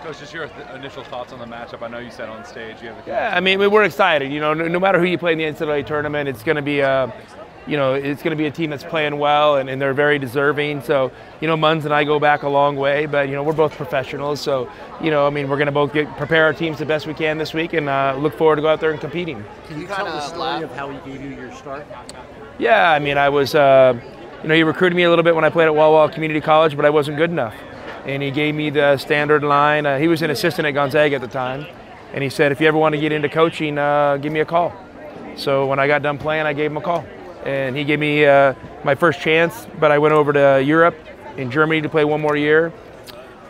Coach, just your th- initial thoughts on the matchup. I know you said on stage you have. A yeah, I mean we're excited. You know, no, no matter who you play in the NCAA tournament, it's going to be a, you know, it's going to be a team that's playing well and, and they're very deserving. So, you know, Munz and I go back a long way, but you know we're both professionals. So, you know, I mean we're going to both get, prepare our teams the best we can this week and uh, look forward to go out there and competing. Can you tell the story of how he gave you your start? Yeah, I mean I was, uh, you know, he recruited me a little bit when I played at Walla Walla Community College, but I wasn't good enough and he gave me the standard line. Uh, he was an assistant at Gonzaga at the time, and he said, if you ever want to get into coaching, uh, give me a call. So when I got done playing, I gave him a call, and he gave me uh, my first chance. But I went over to Europe, in Germany, to play one more year,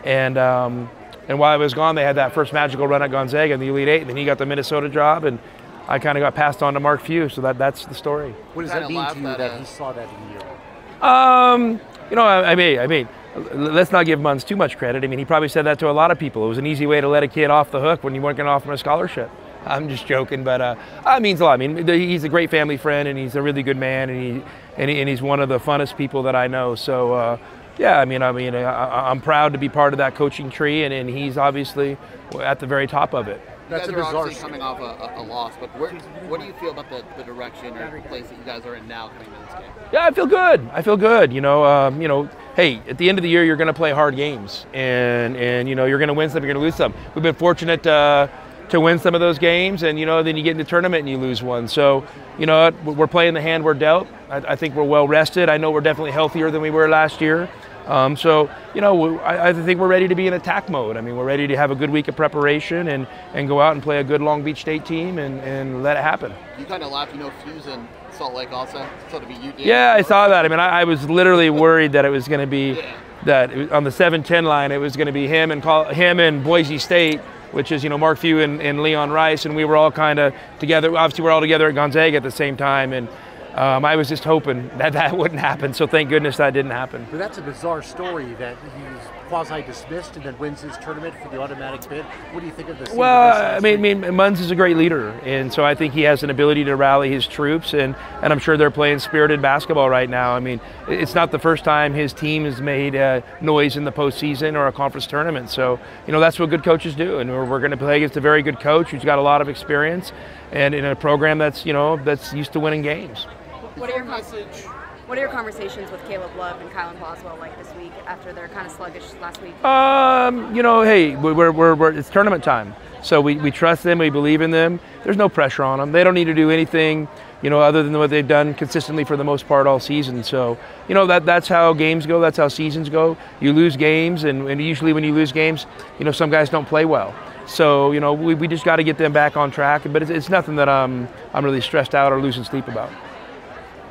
and um, and while I was gone, they had that first magical run at Gonzaga in the Elite Eight, and then he got the Minnesota job, and I kind of got passed on to Mark Few. So that that's the story. What does that mean to you that, that he saw that in you? Um, you know, I, I mean, I mean let's not give Munz too much credit. I mean, he probably said that to a lot of people. It was an easy way to let a kid off the hook when you weren't going to offer him a scholarship. I'm just joking, but uh, it means a lot. I mean, he's a great family friend, and he's a really good man, and he and, he, and he's one of the funnest people that I know. So, uh, yeah, I mean, I mean, I, am proud to be part of that coaching tree, and, and he's obviously at the very top of it. You That's guys are obviously coming off a, a, a loss, but where, what do you feel about the, the direction or the place that you guys are in now coming into this game? Yeah, I feel good. I feel good. You know, um, you know, hey, at the end of the year, you're going to play hard games, and and you know, you're going to win some, you're going to lose some. We've been fortunate uh, to win some of those games, and you know, then you get in the tournament and you lose one. So, you know, we're playing the hand we're dealt. I, I think we're well rested. I know we're definitely healthier than we were last year. Um, so, you know, I, I, think we're ready to be in attack mode. I mean, we're ready to have a good week of preparation and, and go out and play a good Long Beach State team and, and let it happen. You kind of laugh, you know, Few's in Salt Lake also, so to be you. Yeah, I saw that. I mean, I, I was literally worried that it was going to be yeah. that on the 7-10 line, it was going to be him and call, him and Boise State, which is you know Mark Few and, and Leon Rice, and we were all kind of together. Obviously, we're all together at Gonzaga at the same time, and um, I was just hoping that that wouldn't happen. So thank goodness that didn't happen. But that's a bizarre story that he's quasi dismissed and then wins his tournament for the automatic bid. What do you think of this? Well, I mean, I mean, Munz is a great leader, and so I think he has an ability to rally his troops, and, and I'm sure they're playing spirited basketball right now. I mean, it's not the first time his team has made uh, noise in the postseason or a conference tournament. So you know that's what good coaches do, and we're, we're going to play against a very good coach who's got a lot of experience, and in a program that's you know that's used to winning games. What are your message? What are your conversations with Caleb Love and Kylan Boswell like this week after they're kind of sluggish last week? Um, you know, hey, we're, we're, we're, it's tournament time. So we, we trust them, we believe in them. There's no pressure on them. They don't need to do anything, you know, other than what they've done consistently for the most part all season. So, you know, that that's how games go, that's how seasons go. You lose games, and, and usually when you lose games, you know, some guys don't play well. So, you know, we, we just got to get them back on track. But it's, it's nothing that I'm, I'm really stressed out or losing sleep about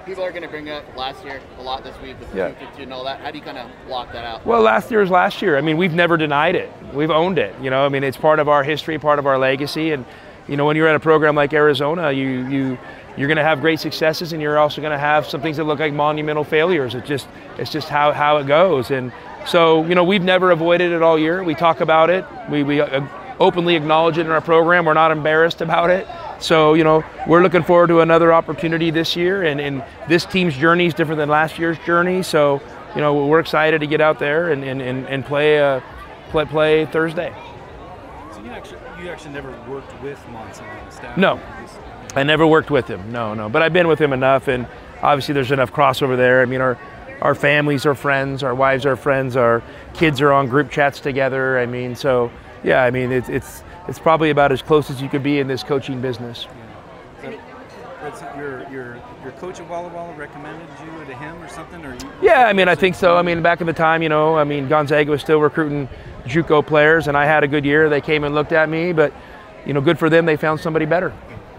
people are going to bring up last year a lot this week with the yeah. 250 and all that. How do you kind of block that out? Well, last year is last year. I mean, we've never denied it. We've owned it. You know, I mean, it's part of our history, part of our legacy. And, you know, when you're at a program like Arizona, you, you, you're going to have great successes and you're also going to have some things that look like monumental failures. It's just, it's just how, how it goes. And so, you know, we've never avoided it all year. We talk about it. We, we uh, openly acknowledge it in our program. We're not embarrassed about it. So, you know, we're looking forward to another opportunity this year, and, and this team's journey is different than last year's journey. So, you know, we're excited to get out there and, and, and, and play, uh, play, play Thursday. So you actually, you actually never worked with Monson on the staff? No, I never worked with him. No, no, but I've been with him enough, and obviously there's enough crossover there. I mean, our our families are friends, our wives are friends, our kids are on group chats together. I mean, so yeah, I mean, it's it's it's probably about as close as you could be in this coaching business. Yeah. your, your, your coach at Walla Walla recommended you to him or something? Or you, yeah, I mean, I think so. I mean, back in the time, you know, I mean, Gonzaga was still recruiting JUCO players, and I had a good year. They came and looked at me, but, you know, good for them. They found somebody better.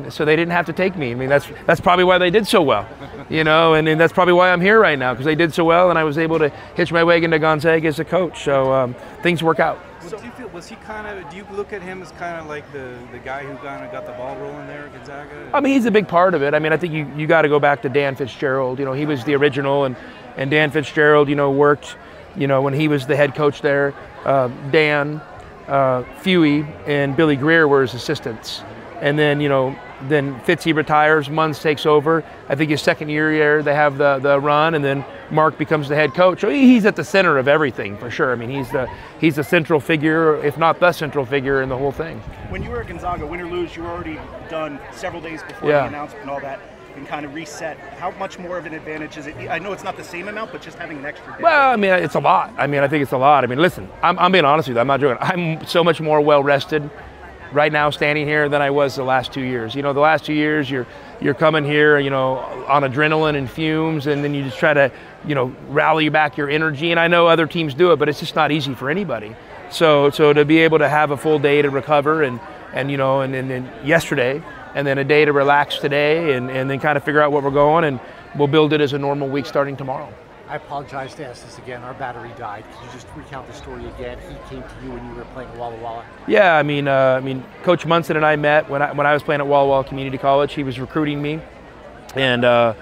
So they didn't have to take me. I mean, that's that's probably why they did so well, you know, and, and that's probably why I'm here right now because they did so well, and I was able to hitch my wagon to Gonzaga as a coach. So um, things work out. So, do you feel was he kind of? Do you look at him as kind of like the, the guy who kind of got the ball rolling there at Gonzaga? I mean, he's a big part of it. I mean, I think you, you got to go back to Dan Fitzgerald. You know, he was the original, and and Dan Fitzgerald, you know, worked, you know, when he was the head coach there. Uh, Dan, uh, Fewy, and Billy Grier were his assistants, and then you know then Fitzy retires, Munz takes over. I think his second year here they have the, the run, and then Mark becomes the head coach. So he's at the center of everything for sure. I mean, he's the he's the central figure, if not the central figure in the whole thing. When you were at Gonzaga, win or lose, you were already done several days before Yeah. the announcement and all that, and kind of reset. How much more of an advantage is it? I know it's not the same amount, but just having an extra day. Well, I mean, it's a lot. I mean, I think it's a lot. I mean, listen, I'm, I'm being honest with you. I'm not joking. I'm so much more well rested right now standing here than I was the last two years. You know, the last two years you're you're coming here, you know, on adrenaline and fumes, and then you just try to, you know, rally back your energy. And I know other teams do it, but it's just not easy for anybody. So so to be able to have a full day to recover and and you know and, then yesterday and then a day to relax today and, and then kind of figure out what we're going and we'll build it as a normal week starting tomorrow. I apologize to ask this again. Our battery died. Could you just recount the story again? He came to you when you were playing at Walla Walla. Yeah, I mean, uh, I mean, Coach Munson and I met when I when I was playing at Walla Walla Community College. He was recruiting me, and uh,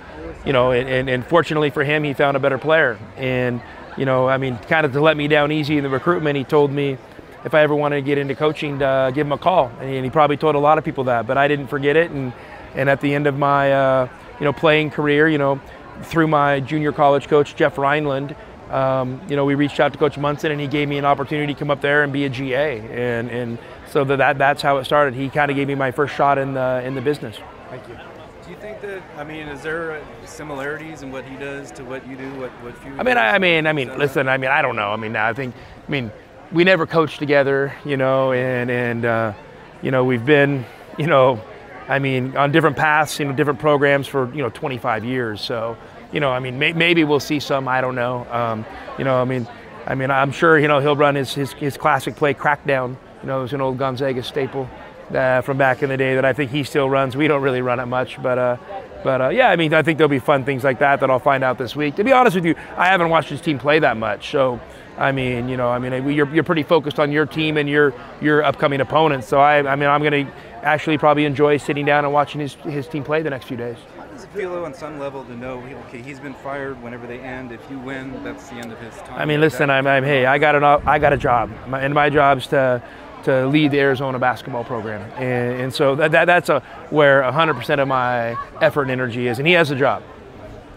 you know, and, and, and fortunately for him, he found a better player. And you know, I mean, kind of to let me down easy in the recruitment, he told me if I ever wanted to get into coaching, to uh, give him a call. And he probably told a lot of people that, but I didn't forget it. And and at the end of my uh, you know playing career, you know, through my junior college coach Jeff Rhineland. Um, you know, we reached out to Coach Munson, and he gave me an opportunity to come up there and be a GA, and and so that that's how it started. He kind of gave me my first shot in the in the business. Thank you. Do you think that I mean, is there similarities in what he does to what you do? What what few? I mean, I, I mean, I mean, listen, I mean, I don't know. I mean, I think, I mean, we never coached together, you know, and and uh, you know, we've been, you know, I mean, on different paths, you know, different programs for you know 25 years. So, you know, I mean, may, maybe we'll see some. I don't know. Um, you know, I mean, I mean, I'm sure you know he'll run his his, his classic play, crackdown. You know, it was an old Gonzaga staple uh, from back in the day that I think he still runs. We don't really run it much, but. Uh, but uh, yeah, I mean, I think there'll be fun things like that that I'll find out this week. To be honest with you, I haven't watched his team play that much, so I mean, you know, I mean, you're, you're pretty focused on your team and your your upcoming opponents. So I, I mean, I'm going to actually probably enjoy sitting down and watching his his team play the next few days. How does it feel on some level to know, okay, he's been fired whenever they end. If you win, that's the end of his time. I mean, listen, I'm, I'm hey, I got an I got a job, My- and my job's to to lead the Arizona basketball program, and, and so that, that that's a where 100% of my effort and energy is, and he has a job.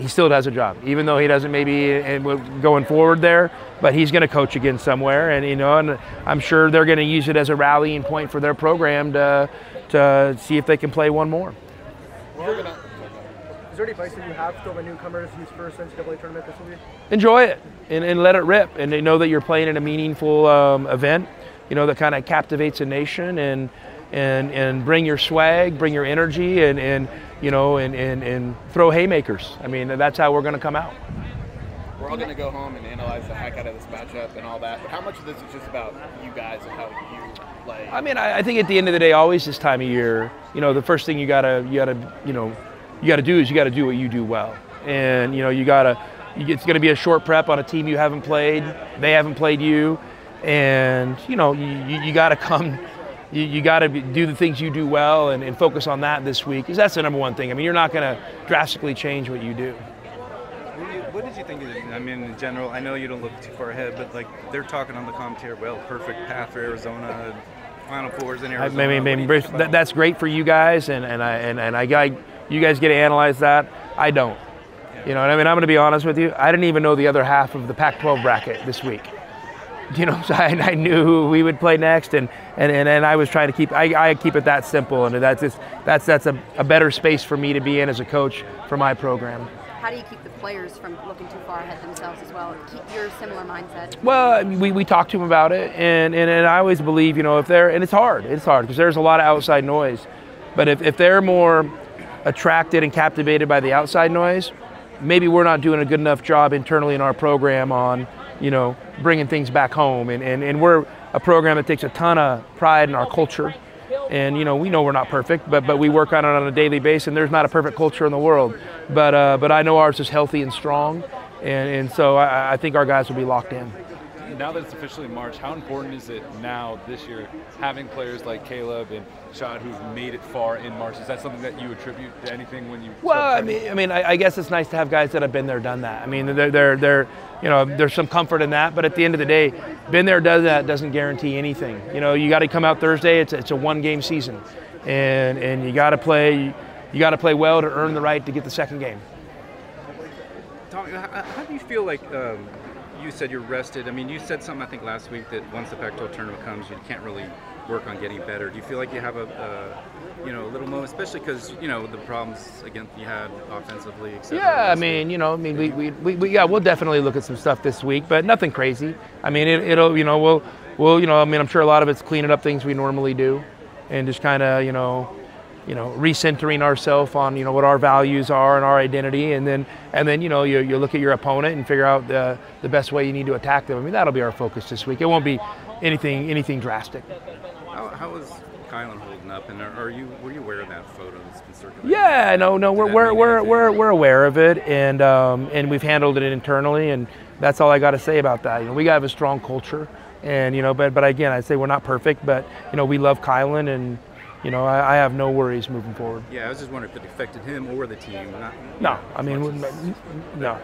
He still has a job, even though he doesn't maybe and going forward there, but he's going to coach again somewhere, and you know, and I'm sure they're going to use it as a rallying point for their program to to see if they can play one more. Is there any advice that you have to the newcomers whose first NCAA tournament this will be? enjoy it and, and let it rip and they know that you're playing in a meaningful um, event you know that kind of captivates a nation and and and bring your swag bring your energy and and you know and and, and throw haymakers i mean that's how we're going to come out We're all going to go home and analyze the heck out of this matchup and all that. But how much of this is just about you guys and how you play? I mean, I, I think at the end of the day, always this time of year, you know, the first thing you gotta, you gotta, you know, you gotta do is you gotta do what you do well, and you know, you gotta, you- it's gonna be a short prep on a team you haven't played, they haven't played you, and you know, you, you, you gotta come. You, you got to do the things you do well and, and focus on that this week because that's the number one thing. I mean, you're not going to drastically change what you do. What did you- What did you think? Of, I mean, in general, I know you don't look too far ahead, but like they're talking on the commentary, well, perfect path for Arizona, Final Fours in I Arizona. mean, What do you Bruce, that, that's great for you guys, and, and I and, and I got you guys get to analyze that. I don't. You know, and I mean, I'm going to be honest with you. I didn't even know the other half of the Pac-12 bracket this week. You know, so I, I knew who we would play next, and and, and, and I was trying to keep I, I keep it that simple, and that's just, that's that's a, a better space for me to be in as a coach for my program. How do you keep the players from looking too far ahead themselves as well? Keep your similar mindset. Well, I mean, we, we talked to them about it, and, and, and I always believe, you know, if they're, and it's hard, it's hard because there's a lot of outside noise. But if, if they're more attracted and captivated by the outside noise, maybe we're not doing a good enough job internally in our program on, you know, bringing things back home. And, and, and we're a program that takes a ton of pride in our culture. And, you know, we know we're not perfect, but, but we work on it on a daily basis, and there's not a perfect culture in the world. But, uh, but I know ours is healthy and strong. And, and so I, I think our guys will be locked in. Now that it's officially March, how important is it now this year having players like Caleb and Shad who've made it far in March? Is that something that you attribute to anything when you? Well, I mean, I mean, I, I guess it's nice to have guys that have been there, done that. I mean, they're, they're, they're, you know, there's some comfort in that. But at the end of the day, been there, does that doesn't guarantee anything. You know, you got to come out Thursday. It's, a- it's a one-game season, and and you got to play you got to play well to earn the right to get the second game. Tom, how, how do you feel like um, you said you're rested? I mean, you said something I think last week that once the Pac-12 tournament comes, you can't really work on getting better. Do you feel like you have a, you know, a little moment, especially because you know the problems again you had offensively, etc. Yeah, I mean, you know, I mean, we, we, we, we, yeah, we'll definitely look at some stuff this week, but nothing crazy. I mean, it, it'll, you know, we'll, we'll, you know, I mean, I'm sure a lot of it's cleaning up things we normally do, and just kind of, you know, you know, recentering ourselves on, you know, what our values are and our identity, and then, and then, you know, you, you look at your opponent and figure out the, the best way you need to attack them. I mean, that'll be our focus this week. It won't be anything, anything drastic. How, how is Kylan holding up, and are, are you were you aware of that photo that's been circulating? Yeah, no, no, we're we're we're, we're, we're aware of it, and um, and we've handled it internally, and that's all I got to say about that. You know, we got have a strong culture, and you know, but but again, I say we're not perfect, but you know, we love Kylan, and you know, I, I have no worries moving forward. Yeah, I was just wondering if it affected him or the team. Not, No, I mean, no. yeah.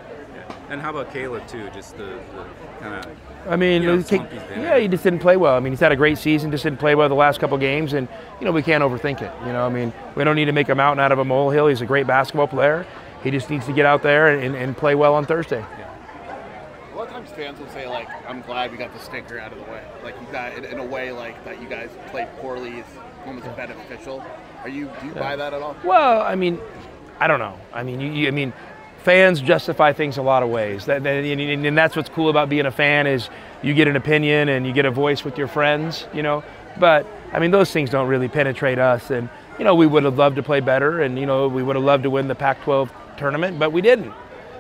And how about Caleb too? Just the, the kind of I mean, You know, it was- slump he's been yeah, he just didn't play well. I mean, he's had a great season, just didn't play well the last couple games, and you know we can't overthink it. You know, I mean, we don't need to make a mountain out of a molehill. He's a great basketball player. He just needs to get out there and, and play well on Thursday. A lot of times fans will say like, "I'm glad we got the stinker out of the way." Like you got in, in a way like that you guys played poorly is almost beneficial. Are you do you buy that at all? Well, I mean, I don't know. I mean, you, you, I mean, fans justify things a lot of ways. That, that, and, and and that's what's cool about being a fan is you get an opinion and you get a voice with your friends. You know, but I mean, those things don't really penetrate us. And you know, we would have loved to play better, and you know, we would have loved to win the Pac-12 tournament, but we didn't.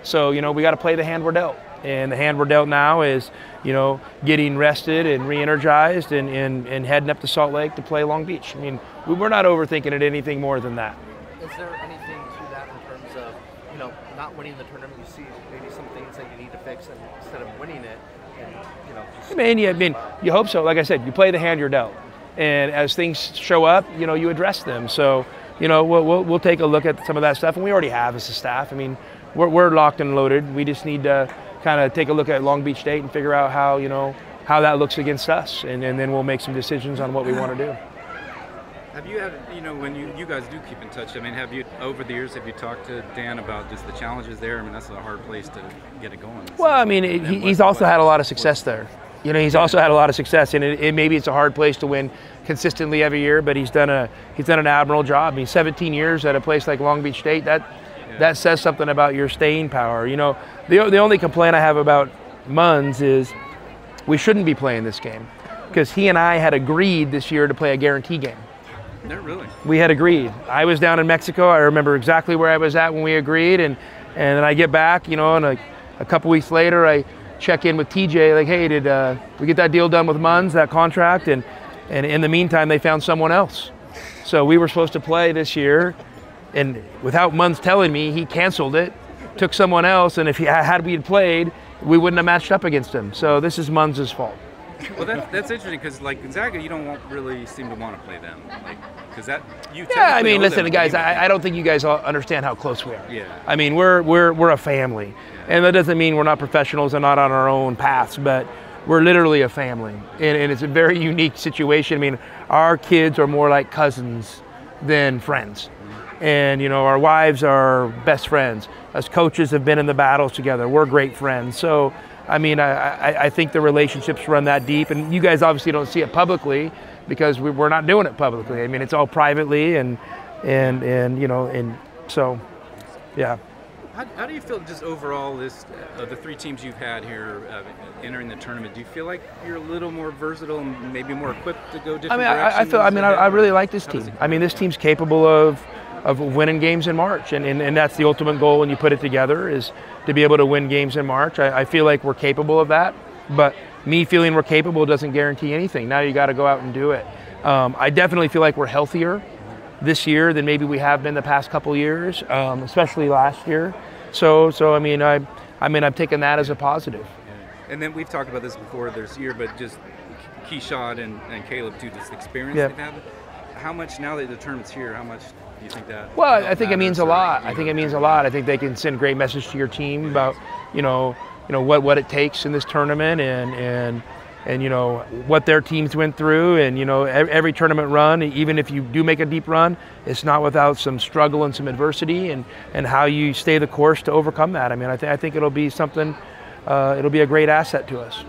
So you know, we got to play the hand we're dealt. And the hand we're dealt now is, you know, getting rested and re-energized and, and, and heading up to Salt Lake to play Long Beach. I mean, we, we're not overthinking it anything more than that. Is there anything to that in terms of, you know, not winning the tournament? You see maybe some things that you need to fix, and instead of winning it, and you know, I mean, you, I mean, you hope so. Like I said, you play the hand you're dealt, and as things show up, you know, you address them. So, you know, we'll, we'll, we'll take a look at some of that stuff, and we already have as a staff. I mean, we're, we're locked and loaded. We just need to kind of take a look at Long Beach State and figure out how, you know, how that looks against us, and, and then we'll make some decisions on what we want to do. Have you had, you know, when you, you guys do keep in touch, I mean, have you, over the years, have you talked to Dan about just the challenges there? I mean, that's a hard place to get it going. Well, I mean, it, And he, what- he's also what- had a lot of success there. You know, he's also had a lot of success, and it, it, maybe it's a hard place to win consistently every year, but he's done a he's done an admirable job. I mean, 17 years at a place like Long Beach State that that says something about your staying power. You know, the the only complaint I have about Munns is we shouldn't be playing this game because he and I had agreed this year to play a guarantee game. No, really. We had agreed. I was down in Mexico. I remember exactly where I was at when we agreed, and and then I get back, you know, and a, a couple weeks later, I check in with TJ, like, hey, did uh, we get that deal done with Munns, that contract? And and in the meantime, they found someone else. So we were supposed to play this year, and without Munns telling me, he canceled it, took someone else, and if he had we had played, we wouldn't have matched up against him. So this is Munz's fault. Well, that, that's interesting because, like, Gonzaga, you don't want, really seem to want to play them. Like, because that, you Yeah, I mean, listen, guys. I, I don't think you guys all understand how close we are. Yeah. I mean, we're we're we're a family, and that doesn't mean we're not professionals and not on our own paths, but we're literally a family, and, and it's a very unique situation. I mean, our kids are more like cousins than friends, and you know, our wives are best friends. Us coaches have been in the battles together. We're great friends. So. I mean, I, I, I think the relationships run that deep, and you guys obviously don't see it publicly because we, we're not doing it publicly. I mean, it's all privately, and and and you know, and so, yeah. How, how do you feel just overall this uh, the three teams you've had here uh, entering the tournament? Do you feel like you're a little more versatile and maybe more equipped to go different I mean, I, I feel. I mean, I, I really like this team. I mean, this team's capable of of winning games in March, and, and, and that's the ultimate goal when you put it together is to be able to win games in March. I, I feel like we're capable of that, but me feeling we're capable doesn't guarantee anything. Now you got to go out and do it. Um, I definitely feel like we're healthier this year than maybe we have been the past couple years, um, especially last year. So, so I mean, I, I mean, I'm taking that as a positive. And then we've talked about this before this year, but just Keshad and, and Caleb too, just experience Yeah. they've had. How much now that the tournament's here? How much do you think that? Well, I think it means a lot. I think it means a lot. I think they can send a great message to your team about, you know, you know what, what it takes in this tournament and and and you know what their teams went through, and you know every, tournament run, even if you do make a deep run, it's not without some struggle and some adversity, and and how you stay the course to overcome that. I mean, I, th- I think it'll be something. Uh, it'll be a great asset to us.